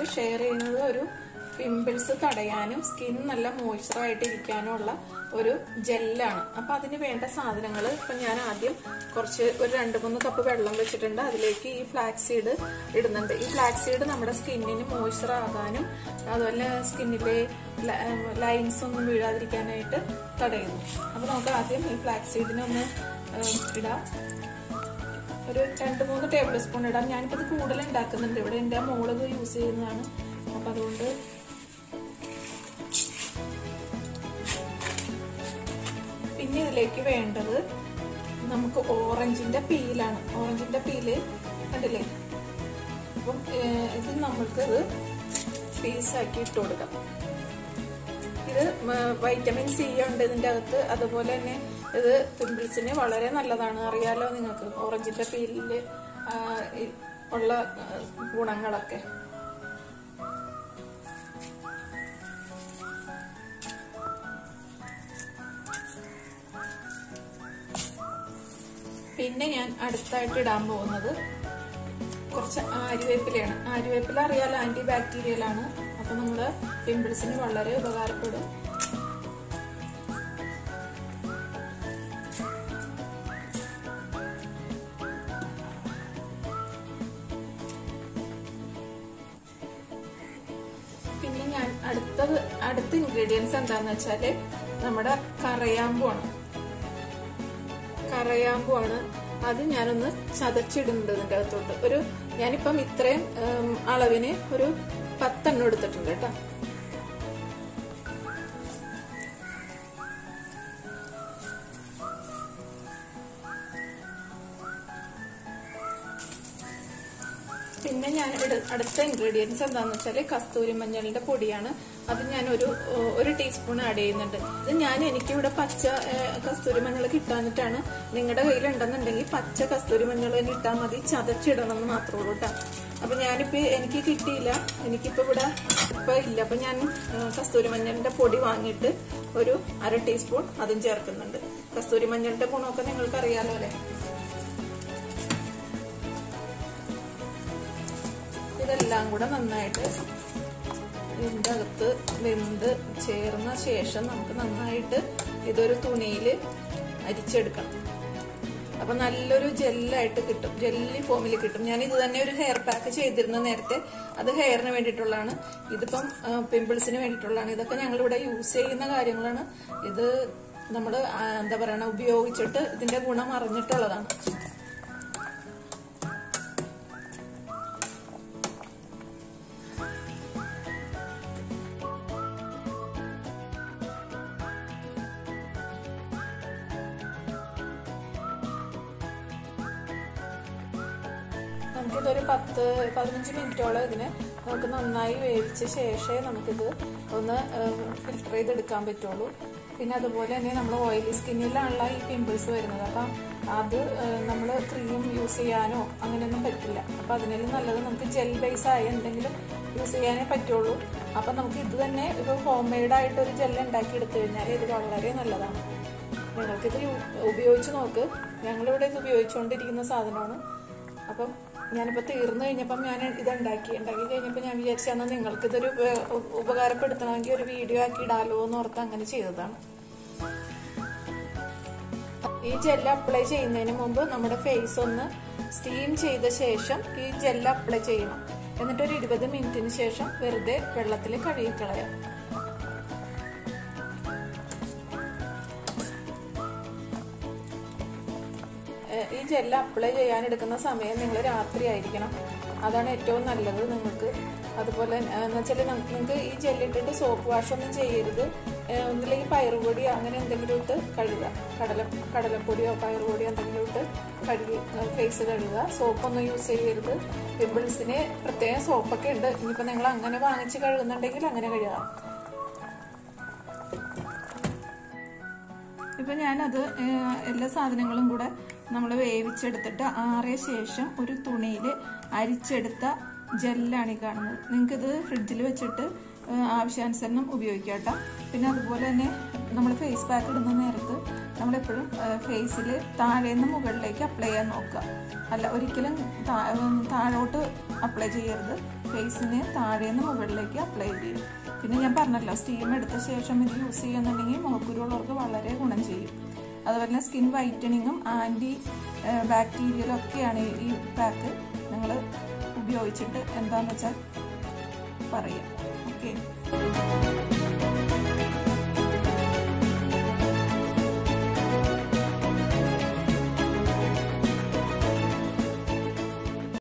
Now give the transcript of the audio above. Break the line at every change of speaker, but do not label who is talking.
നിങ്ങൾക്ക് ഷെയർ ചെയ്യുന്നത് ഒരു പിമ്പിൾസ് തടയാനും സ്കിൻ നല്ല മോയ്സ്ചറായിട്ട് ഇരിക്കാനും ഉള്ള ഒരു ജെല്ലാണ് അപ്പൊ അതിന് വേണ്ട സാധനങ്ങൾ ഇപ്പൊ ഞാൻ ആദ്യം കുറച്ച് ഒരു രണ്ട് മൂന്ന് കപ്പ് വെള്ളം വെച്ചിട്ടുണ്ട്. അതിലേക്ക് ഈ ഫ്ലാക്സ് സീഡ് ഇടുന്നുണ്ട്. ഈ ഫ്ലാക്സ് സീഡ് നമ്മുടെ സ്കിന്നിന് മോയ്സ്ചർ ആകാനും അതുപോലെ സ്കിന്നിലെ ലൈൻസ് ഒന്നും വീഴാതിരിക്കാനായിട്ട് തടയുന്നു. അപ്പൊ നമുക്ക് ആദ്യം ഈ ഫ്ലാക്സ് സീഡിനെ ഒന്ന് ഇടാം. ഒരു രണ്ട് മൂന്ന് ടേബിൾ സ്പൂൺ ഇടാം. ഞാനിപ്പോൾ ഇത് കൂടുതൽ ഉണ്ടാക്കുന്നുണ്ട്. ഇവിടെ എന്റെ മോൾ ഇത് യൂസ് ചെയ്യുന്നതാണ്. അപ്പം അതുകൊണ്ട് പിന്നെ ഇതിലേക്ക് വേണ്ടത് നമുക്ക് ഓറഞ്ചിന്റെ പീലാണ്. ഓറഞ്ചിന്റെ പീൽ കണ്ടില്ലേ? അപ്പം ഇത് നമ്മൾക്കത് പീസാക്കി ഇട്ട് കൊടുക്കാം. ഇത് വൈറ്റമിൻ സി ഉണ്ട് ഇതിന്റെ അകത്ത്. അതുപോലെ തന്നെ ഇത് പിമ്പിൾസിന് വളരെ നല്ലതാണ്. അറിയാലോ നിങ്ങൾക്ക്? ഓറഞ്ചിന്റെ പീലിൽ ഉള്ള ഗുണങ്ങളൊക്കെ. പിന്നെ ഞാൻ അടുത്തായിട്ട് ഇടാൻ പോകുന്നത് കുറച്ച് ആര്യവേപ്പിലയാണ്. ആര്യവേപ്പില അറിയാലോ ആന്റി ബാക്ടീരിയലാണ് അപ്പൊ നമ്മുടെ പിമ്പിൾസിന് വളരെ ഉപകാരപ്പെടും. അടുത്തത് അടുത്ത ഇൻഗ്രീഡിയൻസ് എന്താന്ന് വെച്ചാൽ നമ്മുടെ കറയാമ്പാണ് കറയാമ്പാണ് അത് ഞാനൊന്ന് ചതച്ചിടുന്നുണ്ട് ഇതിന്റെ അകത്തോട്ട്. ഒരു ഞാനിപ്പം ഇത്രയും അളവിന് ഒരു പത്തെണ്ണം എടുത്തിട്ടുണ്ട് കേട്ടോ. പിന്നെ ഞാൻ അടുത്ത ഇൻഗ്രീഡിയൻസ് എന്താന്ന് വെച്ചാൽ കസ്തൂരി മഞ്ഞളിന്റെ പൊടിയാണ്. അത് ഞാൻ ഒരു ഒരു ടീസ്പൂൺ ആഡ് ചെയ്യുന്നുണ്ട്. ഇത് ഞാൻ എനിക്കിവിടെ പച്ച കസ്തൂരി മഞ്ഞൾ കിട്ടാന്നിട്ടാണ് നിങ്ങളുടെ കയ്യിൽ ഉണ്ടെന്നുണ്ടെങ്കിൽ പച്ച കസ്തൂരി മഞ്ഞൾ തന്നെ ഇട്ടാൽ മതി. ചതച്ചിടണം എന്ന് മാത്രമേ ഉള്ളൂ കേട്ടോ അപ്പൊ ഞാനിപ്പോ എനിക്ക് കിട്ടിയില്ല. എനിക്കിപ്പോ ഇവിടെ ഇപ്പൊ ഇല്ല. അപ്പൊ ഞാൻ കസ്തൂരി മഞ്ഞളിന്റെ പൊടി വാങ്ങിയിട്ട് ഒരു അര ടീസ്പൂൺ അതും ചേർക്കുന്നുണ്ട്. കസ്തൂരി മഞ്ഞളിന്റെ ഗുണമൊക്കെ നിങ്ങൾക്ക് അറിയാലോ അല്ലേ ഇതെല്ലാം കൂടെ നന്നായിട്ട് ഇതിന്റെ അകത്ത് വെന്ത് ചേർന്ന ശേഷം നമുക്ക് നന്നായിട്ട് ഇതൊരു തുണിയിൽ അരിച്ചെടുക്കണം അപ്പൊ നല്ലൊരു ജെല്ലായിട്ട് കിട്ടും. ജെല്ലി ഫോമിൽ കിട്ടും. ഞാൻ ഇത് തന്നെ ഒരു ഹെയർ പാക്ക് ചെയ്തിരുന്ന നേരത്തെ. അത് ഹെയറിന് വേണ്ടിയിട്ടുള്ളതാണ്. ഇതിപ്പം പിമ്പിൾസിന് വേണ്ടിയിട്ടുള്ളതാണ്. ഇതൊക്കെ ഞങ്ങൾ ഇവിടെ യൂസ് ചെയ്യുന്ന കാര്യങ്ങളാണ്. ഇത് നമ്മൾ എന്താ പറയണ ഉപയോഗിച്ചിട്ട് ഇതിന്റെ ഗുണം അറിഞ്ഞിട്ടുള്ളതാണ്. നമുക്കിതൊരു പത്ത് പതിനഞ്ച് മിനിറ്റോളം ഇതിന് നമുക്ക് നന്നായി വേവിച്ച ശേഷമേ നമുക്കിത് ഒന്ന് ഫിൽട്ടർ ചെയ്തെടുക്കാൻ പറ്റുള്ളൂ. പിന്നെ അതുപോലെ തന്നെ നമ്മൾ ഓയിലി സ്കിന്നിലാണല്ലോ ഈ പിമ്പിൾസ് വരുന്നത്. അപ്പം അത് നമ്മൾ ക്രീം യൂസ് ചെയ്യാനോ അങ്ങനെയൊന്നും പറ്റില്ല. അപ്പം അതിനെല്ലാം നല്ലത് നമുക്ക് ജെൽ ബേസ് ആയ എന്തെങ്കിലും യൂസ് ചെയ്യാനേ പറ്റുള്ളൂ. അപ്പം നമുക്ക് ഇത് തന്നെ ഇപ്പോൾ ഹോം മെയ്ഡ് ആയിട്ട് ഒരു ജെൽ ഉണ്ടാക്കി എടുത്തു കഴിഞ്ഞാൽ ഇത് വളരെ നല്ലതാണ്. നിങ്ങൾക്കിത് ഉപയോഗിച്ച് നോക്ക്. ഞങ്ങളിവിടെ ഇത് ഉപയോഗിച്ചുകൊണ്ടിരിക്കുന്ന സാധനമാണ്. അപ്പം ഞാനിപ്പോൾ തീർന്നു കഴിഞ്ഞപ്പം ഞാൻ ഇത് ഉണ്ടാക്കി കഴിഞ്ഞപ്പോൾ ഞാൻ വിചാരിച്ചാൽ നിങ്ങൾക്കിതൊരു ഉപ- ഉപ- ഉപകാരപ്പെടുത്തണമെങ്കിൽ ഒരു വീഡിയോ ആക്കി ഇടാലോ എന്ന് ഓർത്ത് അങ്ങനെ ചെയ്തതാണ്. ഈ ജെല്ല് അപ്ലൈ ചെയ്യുന്നതിന് മുമ്പ് നമ്മുടെ ഫേസ് ഒന്ന് സ്റ്റീം ചെയ്ത ശേഷം ഈ ജെല്ല് അപ്ലൈ ചെയ്യണം. എന്നിട്ടൊരു ഇരുപത് മിനിറ്റിന് ശേഷം വെറുതെ വെള്ളത്തിൽ കഴുകിക്കളയാം. ഈ ജെല്ല് അപ്ലൈ ചെയ്യാൻ എടുക്കുന്ന സമയം നിങ്ങൾ രാത്രി ആയിരിക്കണം. അതാണ് ഏറ്റവും നല്ലത് നിങ്ങൾക്ക്. അതുപോലെ എന്ന് വെച്ചാൽ നിങ്ങൾക്ക് ഈ ജെല്ലിട്ടിട്ട് സോപ്പ് വാഷ് ഒന്നും ചെയ്യരുത് ഒന്നില്ലെങ്കിൽ പയറുപൊടി അങ്ങനെ എന്തെങ്കിലും ഇട്ട് കഴുകുക. കടല കടലപ്പൊടിയോ പയറുപൊടിയോ എന്തെങ്കിലും ഇട്ട് കഴുകി ഫേസ് കഴുകുക. സോപ്പൊന്നും യൂസ് ചെയ്യരുത്. പിമ്പിൾസിന് പ്രത്യേക സോപ്പൊക്കെ ഉണ്ട്. ഇനിയിപ്പോൾ നിങ്ങൾ അങ്ങനെ വാങ്ങിച്ച് കഴുകുന്നുണ്ടെങ്കിൽ അങ്ങനെ കഴുകുക ഇപ്പം ഞാനത് എല്ലാ സാധനങ്ങളും കൂടെ നമ്മൾ വേവിച്ചെടുത്തിട്ട് ആറിയ ശേഷം ഒരു തുണിയിൽ അരിച്ചെടുത്ത ജെല്ലാണ് ഈ കാണുന്നത്. നിങ്ങൾക്കിത് ഫ്രിഡ്ജിൽ വെച്ചിട്ട് ആവശ്യാനുസരണം ഉപയോഗിക്കാം കേട്ടോ. പിന്നെ അതുപോലെ തന്നെ നമ്മൾ ഫേസ് പാക്ക് ഇടുന്ന നേരത്ത് നമ്മളെപ്പോഴും ഫേസിൽ താഴേന്ന് മുകളിലേക്ക് അപ്ലൈ ചെയ്യാൻ നോക്കുക. അല്ല ഒരിക്കലും താഴോട്ട് അപ്ലൈ ചെയ്യരുത്. ഫേസിന് താഴേന്ന് മുകളിലേക്ക് അപ്ലൈ ചെയ്യും പിന്നെ ഞാൻ പറഞ്ഞല്ലോ സ്റ്റീം എടുത്ത ശേഷം ഇത് യൂസ് ചെയ്യുന്നുണ്ടെങ്കിൽ മുഖക്കുരുള്ളവർക്ക് വളരെ ഗുണം ചെയ്യും. അതുപോലെ തന്നെ സ്കിൻ വൈറ്റനിങ്ങും ആന്റി ബാക്ടീരിയലും ഒക്കെയാണ് ഈ പാക്ക് നിങ്ങൾ ഉപയോഗിച്ചിട്ട് എന്താണെന്ന് വെച്ചാൽ പറയാം. ഓക്കെ